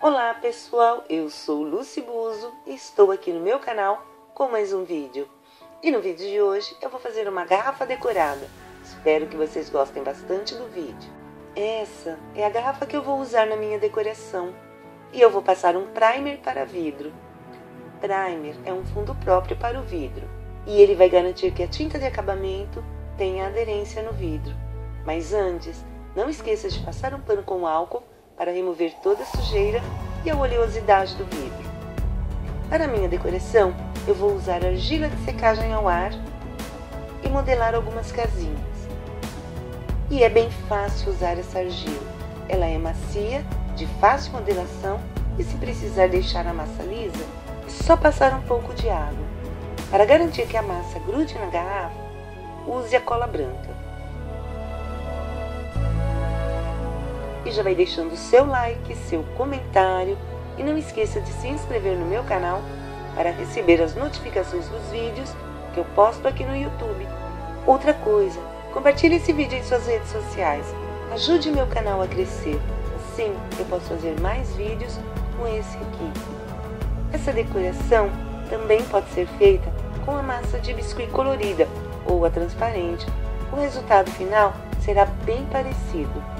Olá pessoal, eu sou Lucy Buzo e estou aqui no meu canal com mais um vídeo. E no vídeo de hoje eu vou fazer uma garrafa decorada. Espero que vocês gostem bastante do vídeo. Essa é a garrafa que eu vou usar na minha decoração. E eu vou passar um primer para vidro. Primer é um fundo próprio para o vidro. E ele vai garantir que a tinta de acabamento tenha aderência no vidro. Mas antes, não esqueça de passar um pano com álcool para remover toda a sujeira e a oleosidade do vidro. Para minha decoração, eu vou usar argila de secagem ao ar e modelar algumas casinhas. E é bem fácil usar essa argila. Ela é macia, de fácil modelação e se precisar deixar a massa lisa, é só passar um pouco de água. Para garantir que a massa grude na garrafa, use a cola branca. E já vai deixando seu like, seu comentário e não esqueça de se inscrever no meu canal para receber as notificações dos vídeos que eu posto aqui no YouTube. Outra coisa, compartilhe esse vídeo em suas redes sociais. Ajude meu canal a crescer. Assim eu posso fazer mais vídeos como esse aqui. Essa decoração também pode ser feita com a massa de biscuit colorida ou a transparente. O resultado final será bem parecido.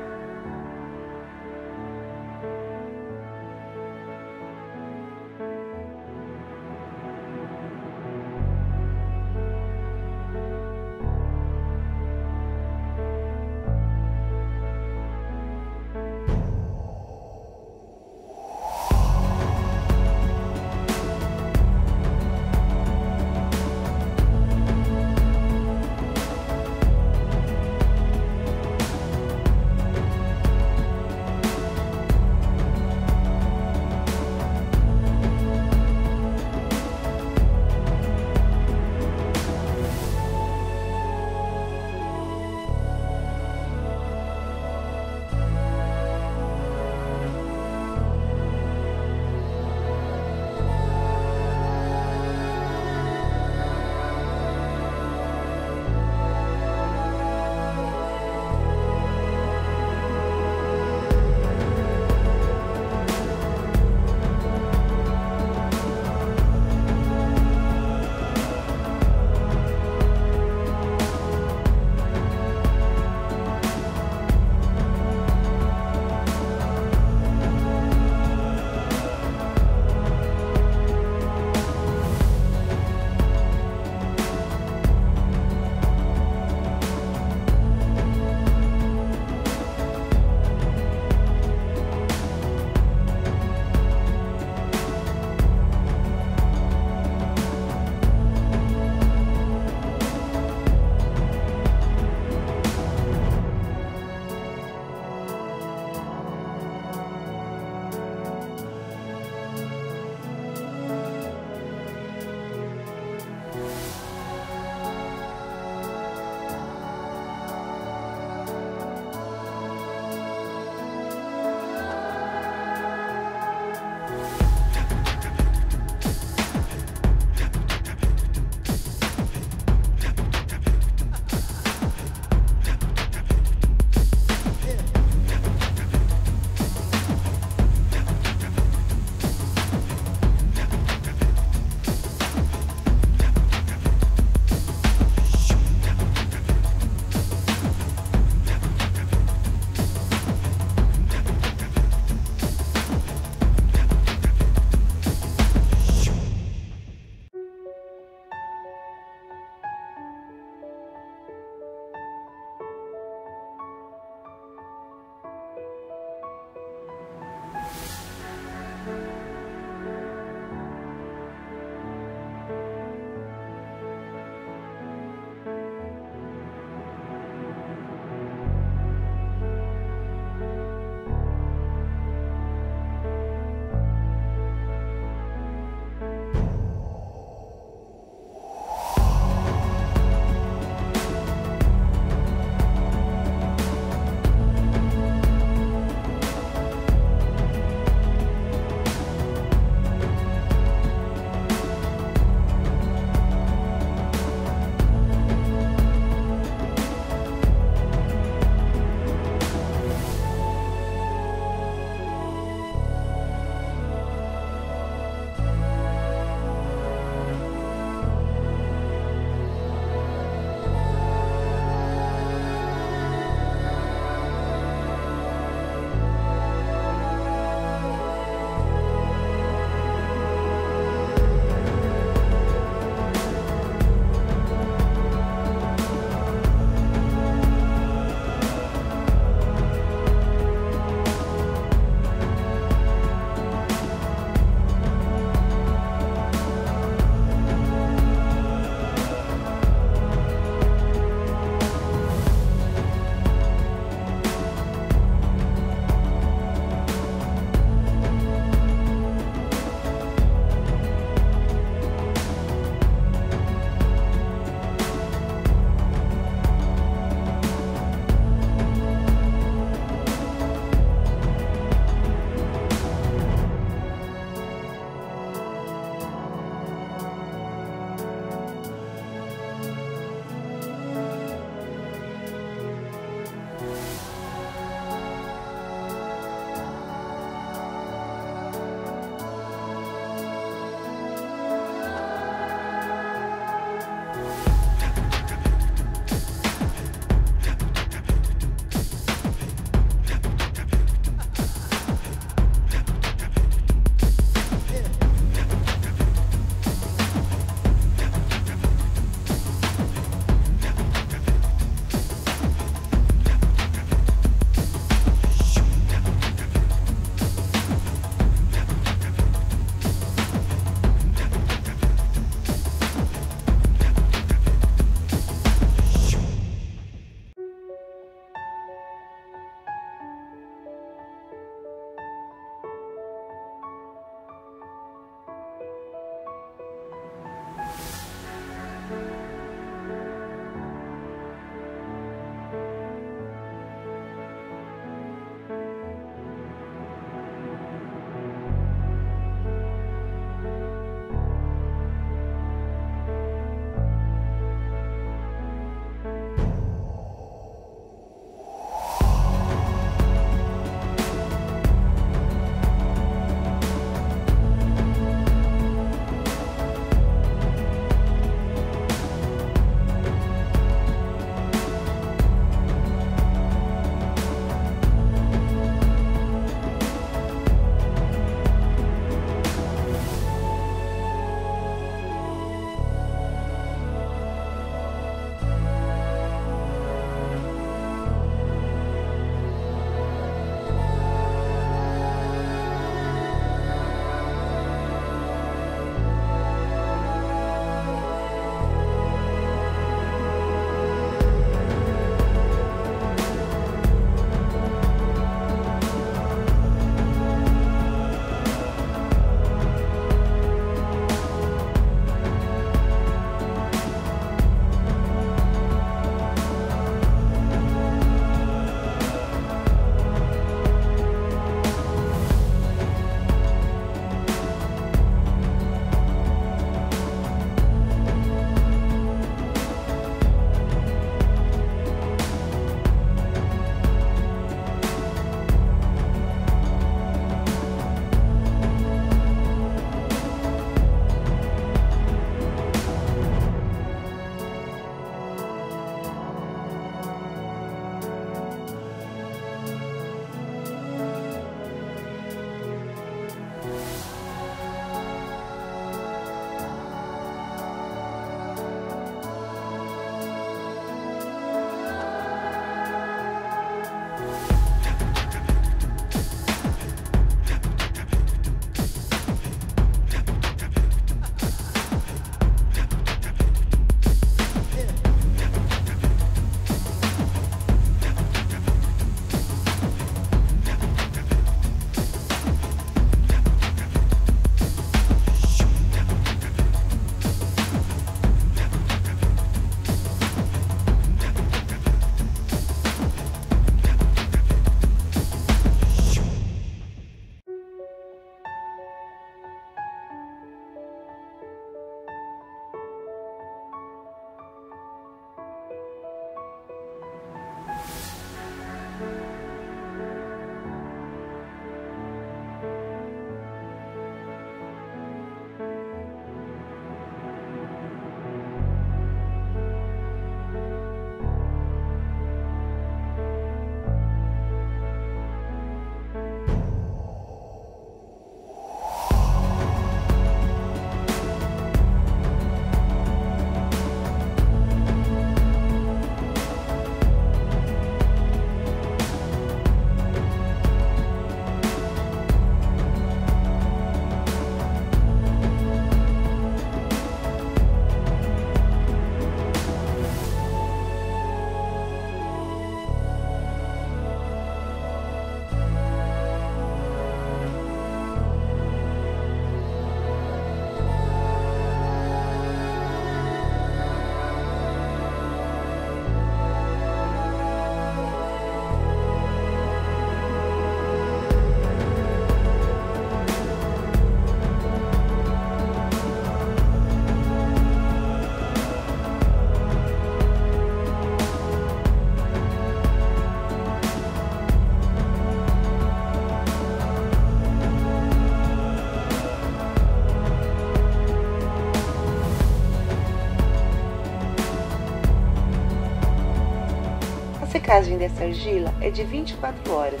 Secagem dessa argila é de 24 horas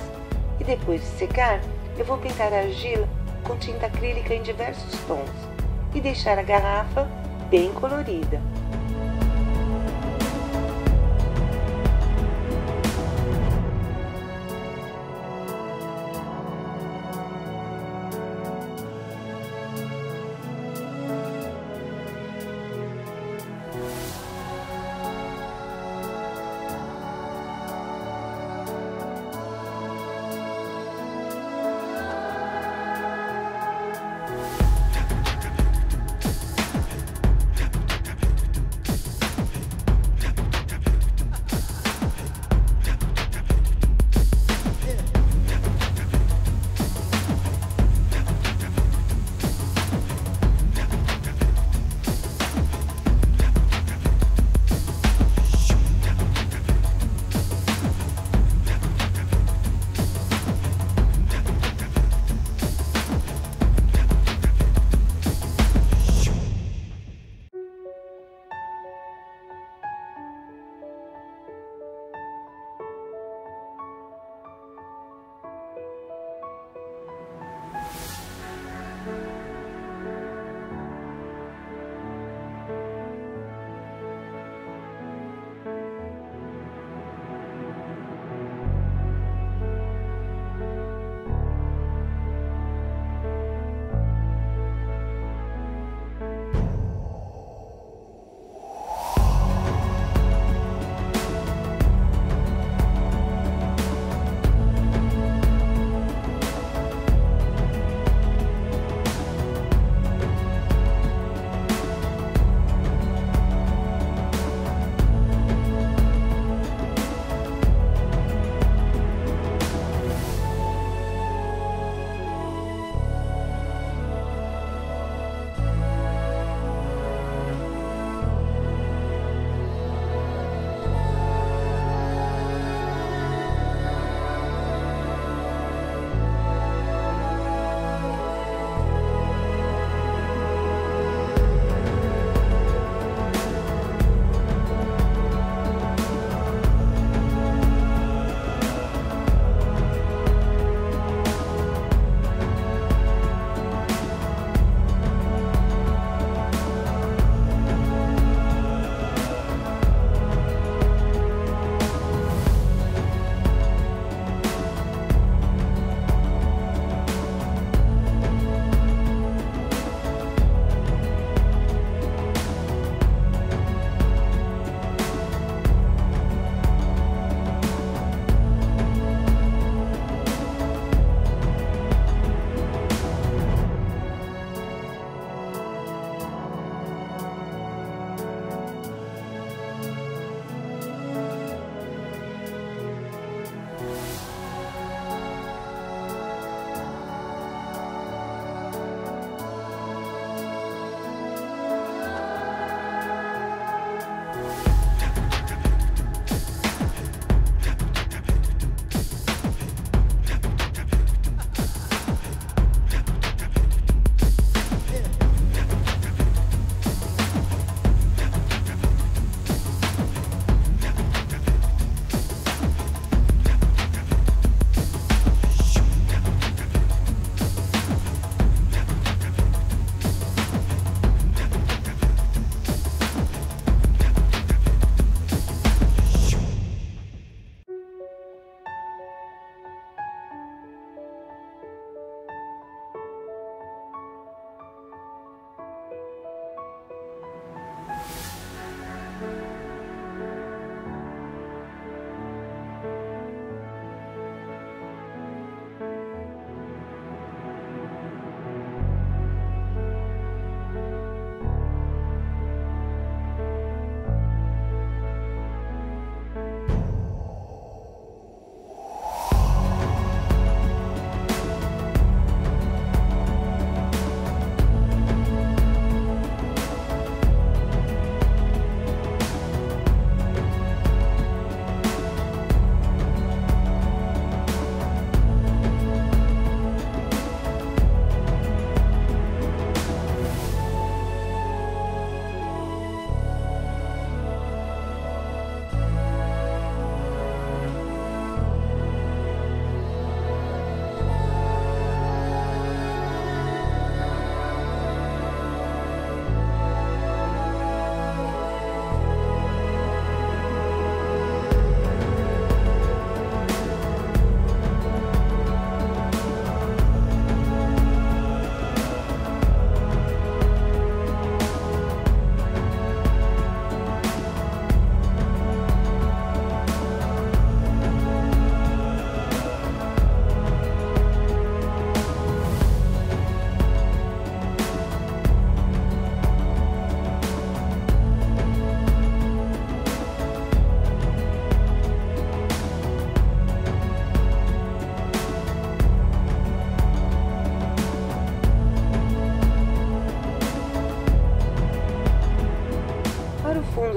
e depois de secar, eu vou pintar a argila com tinta acrílica em diversos tons e deixar a garrafa bem colorida.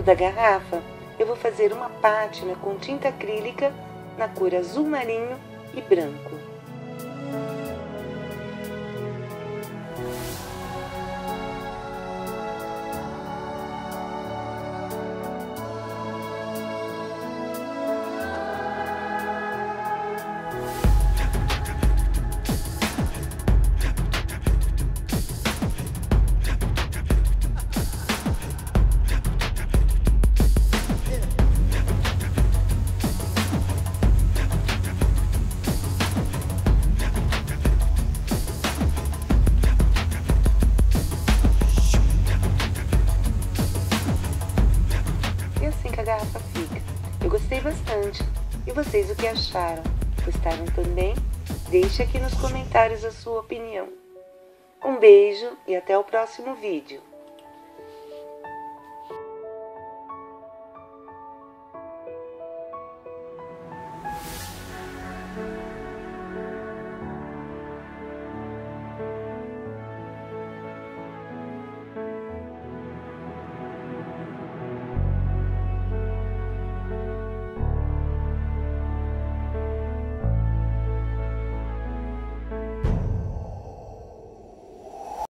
Da garrafa, eu vou fazer uma pátina com tinta acrílica na cor azul marinho e branco. Acharam? Gostaram também? Deixe aqui nos comentários a sua opinião. Um beijo e até o próximo vídeo.